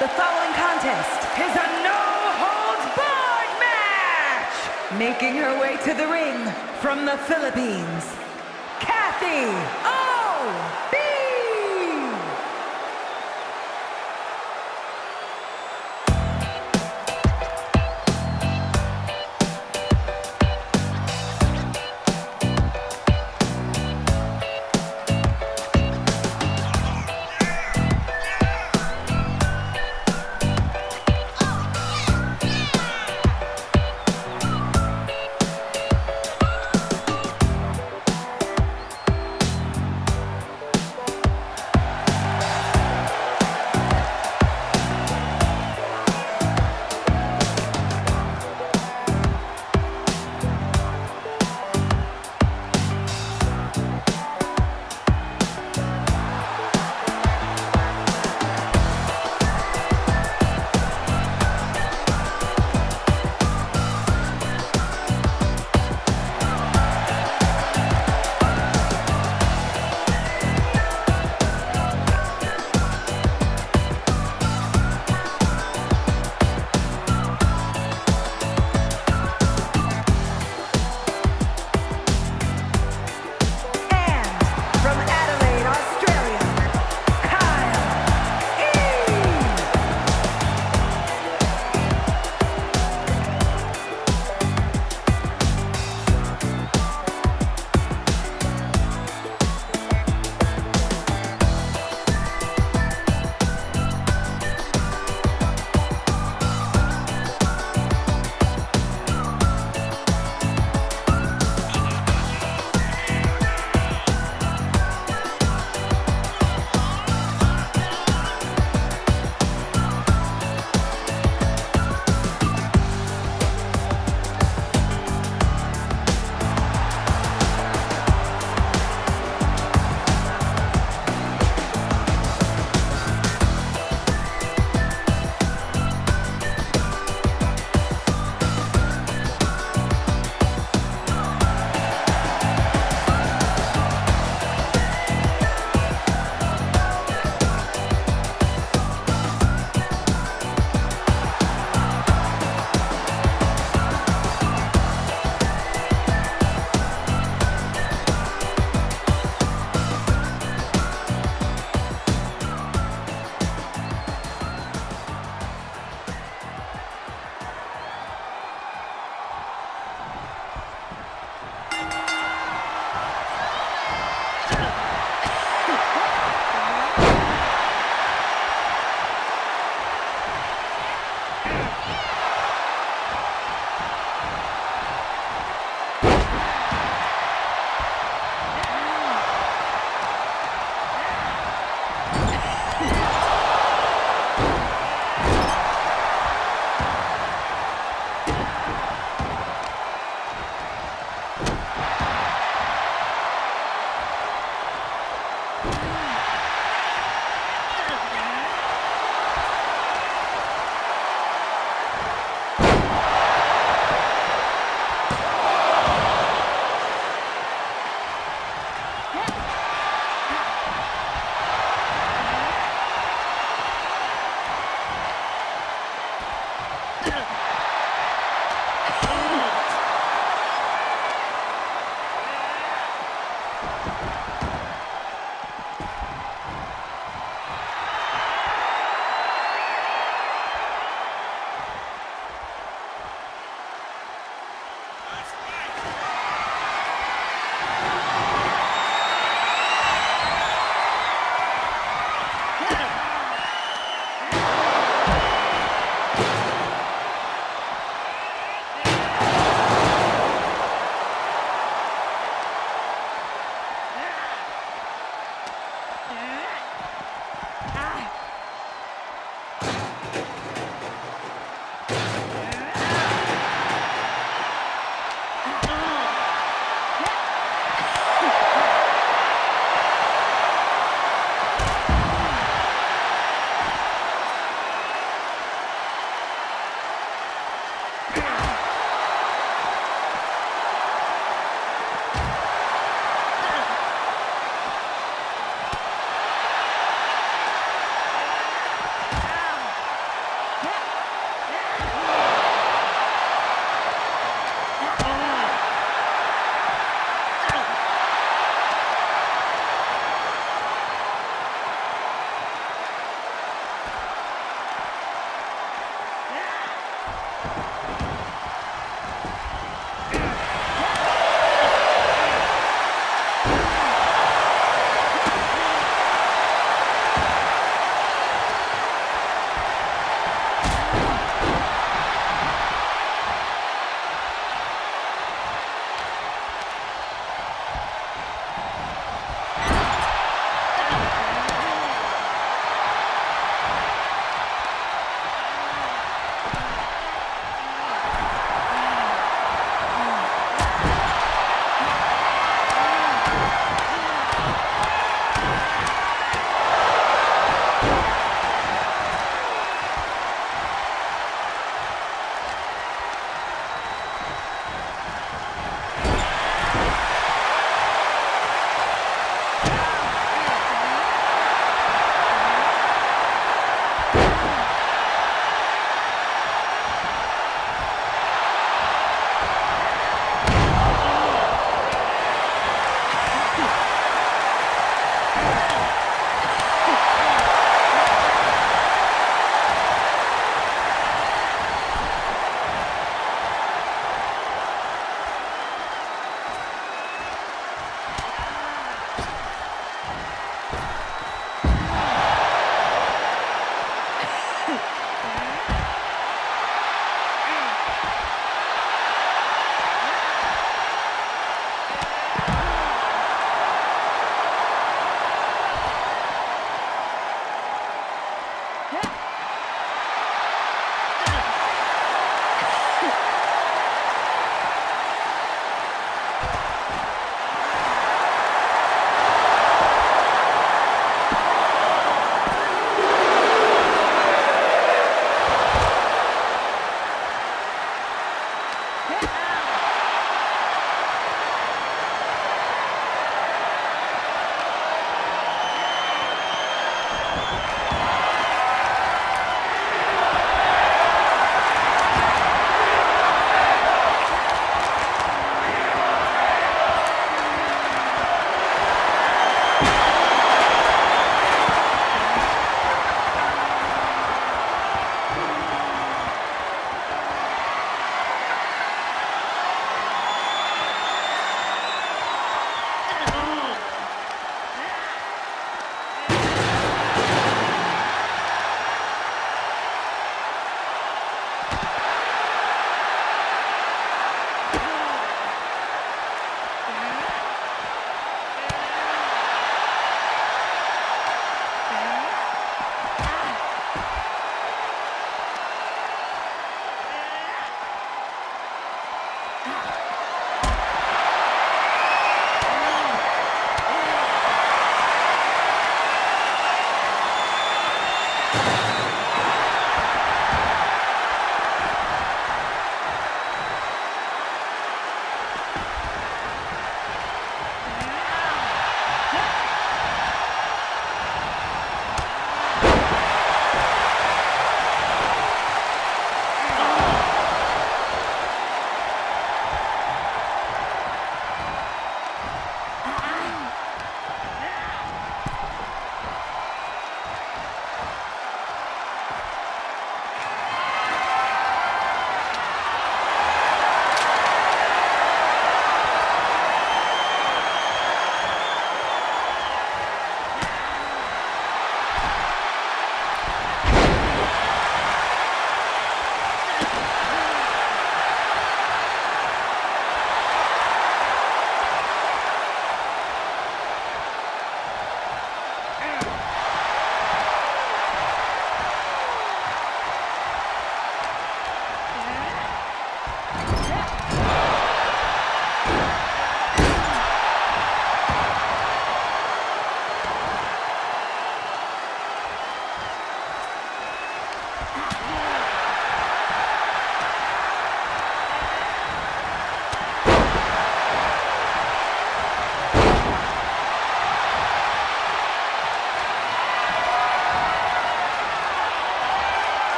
The following contest is a no-holds-barred match! Making her way to the ring from the Philippines, Kathy